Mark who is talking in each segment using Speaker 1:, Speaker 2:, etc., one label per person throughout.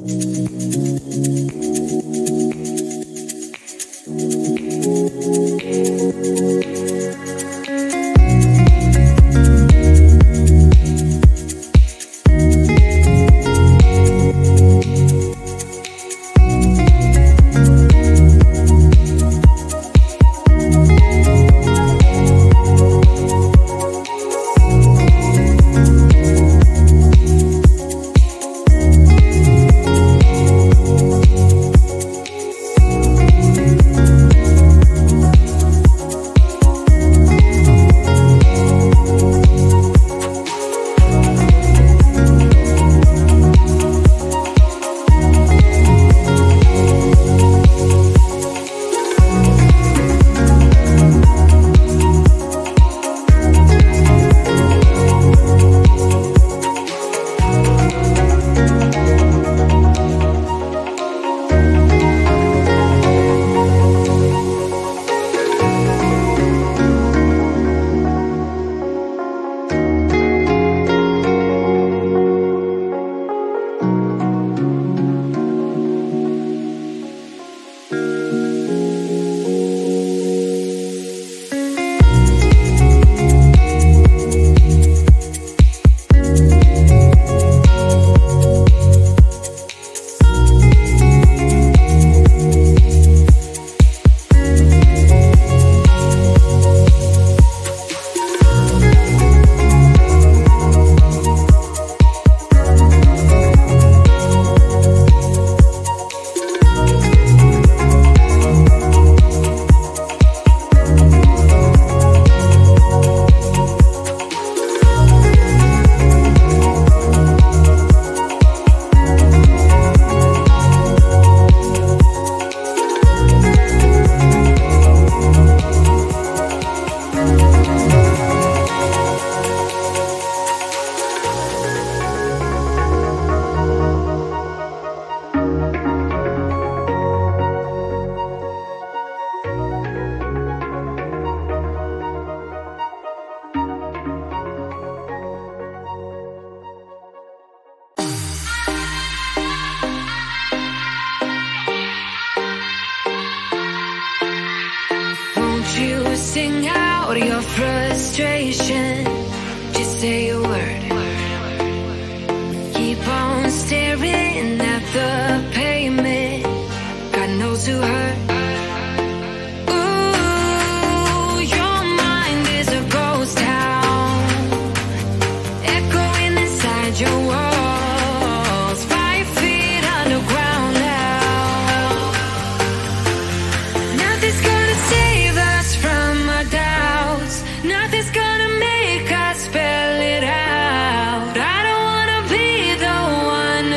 Speaker 1: Música say a word.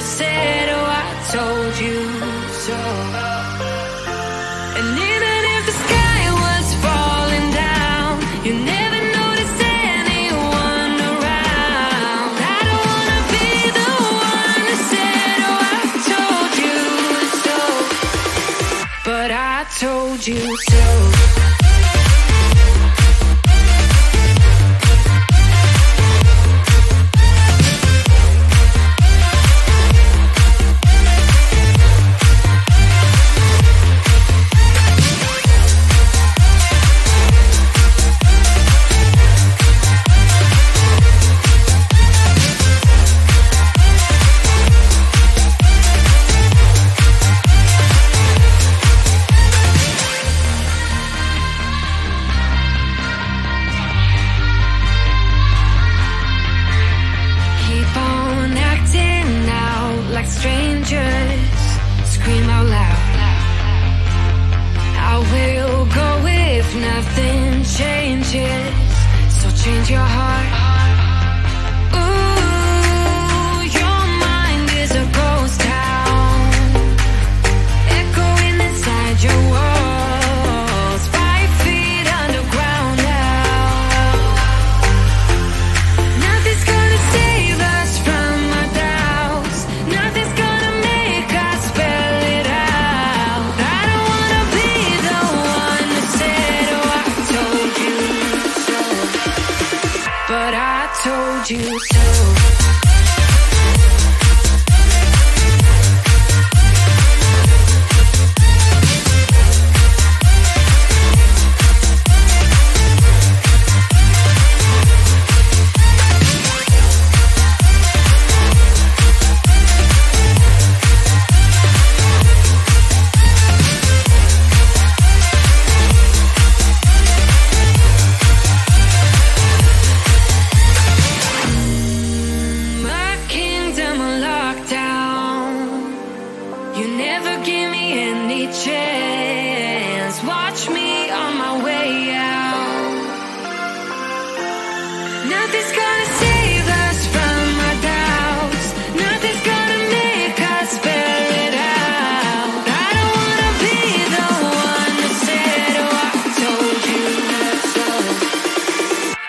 Speaker 1: said, oh, I told you so. And even if the sky was falling down, you never notice anyone around. I don't wanna be the one oh, I told you so. But I told you so. your heart. you so.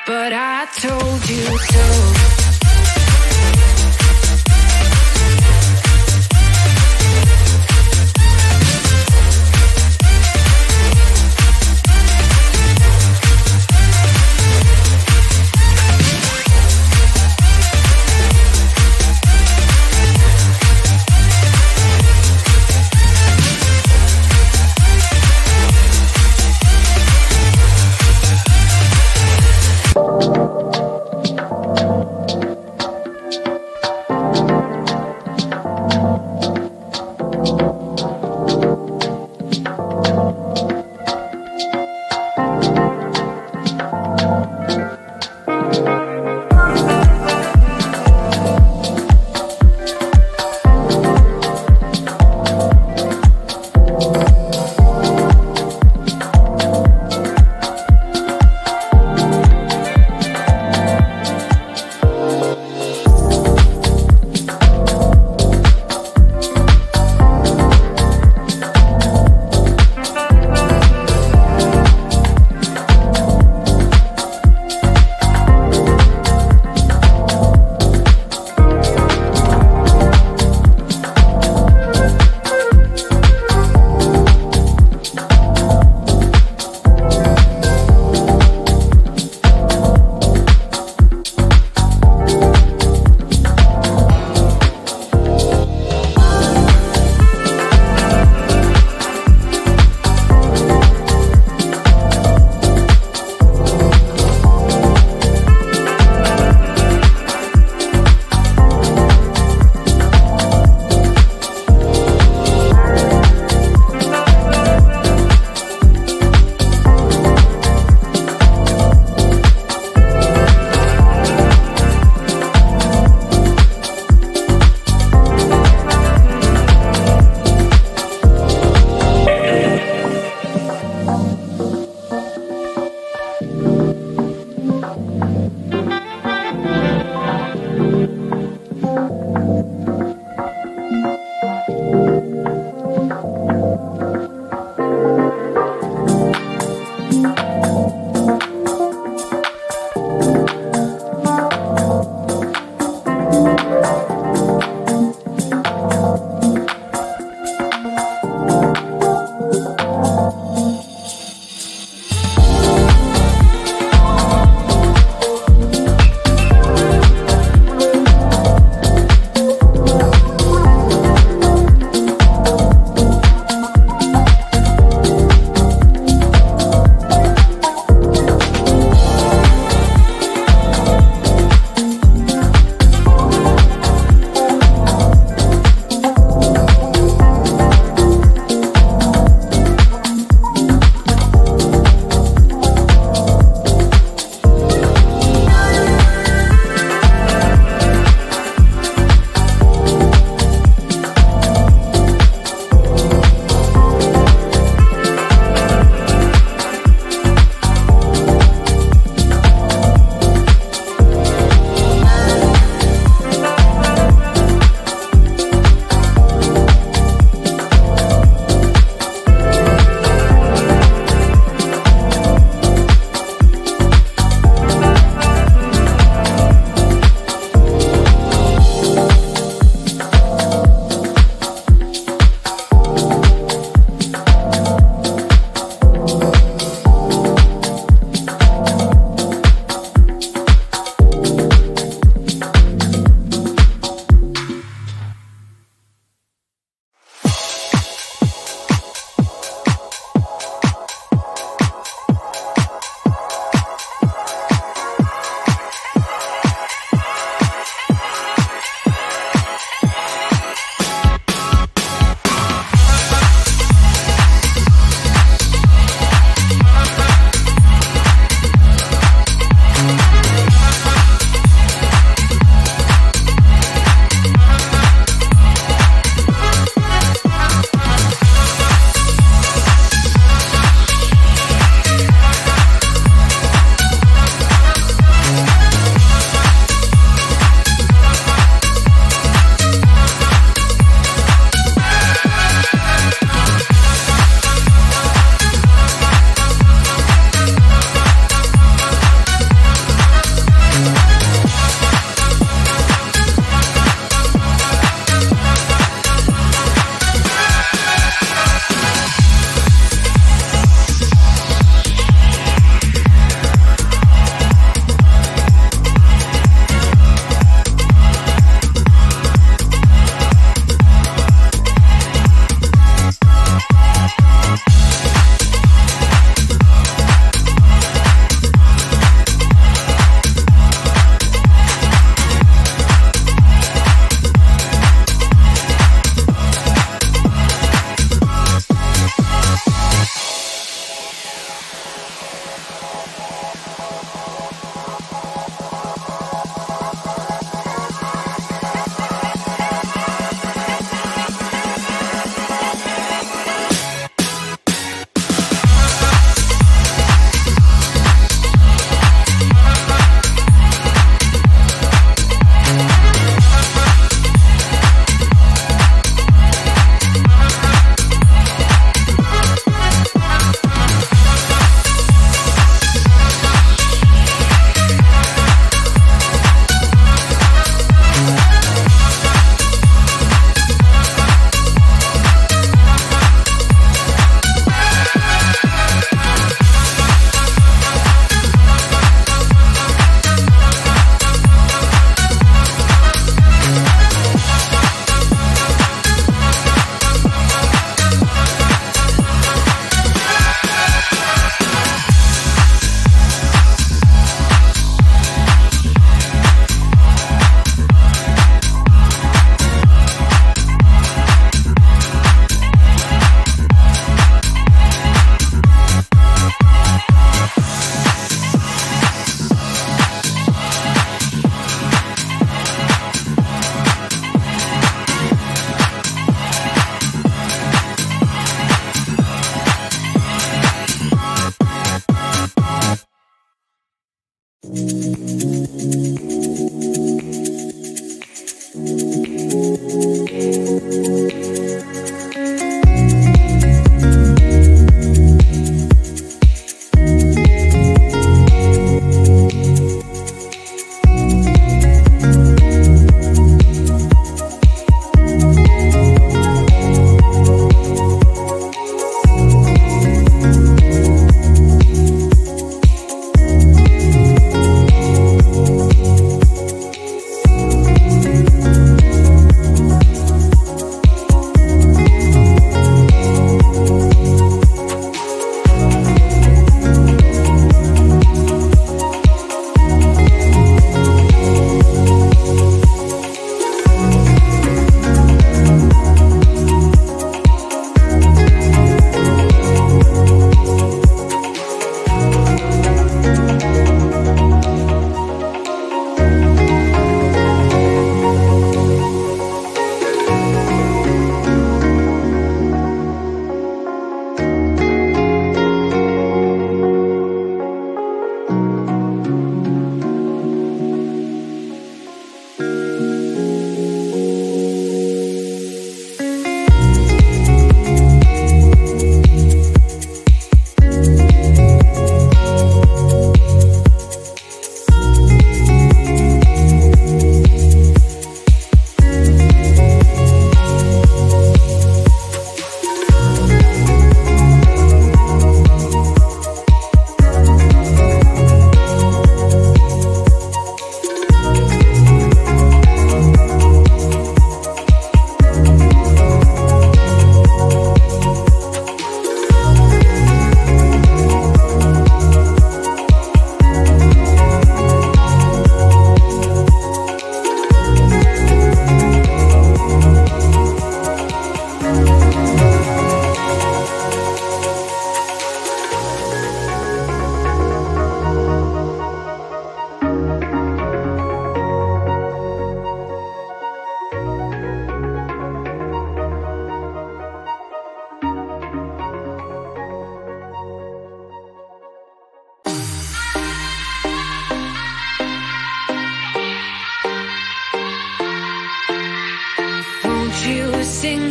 Speaker 1: But I told you so.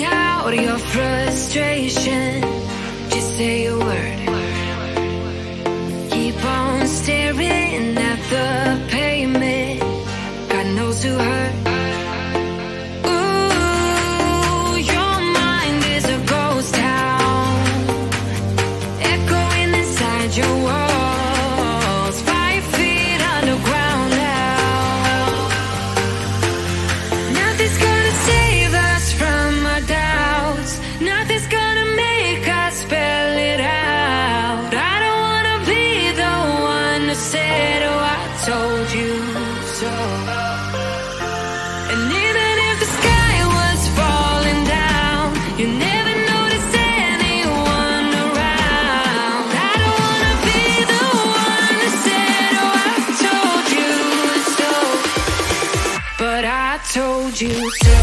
Speaker 1: Out your frustration. Just say you.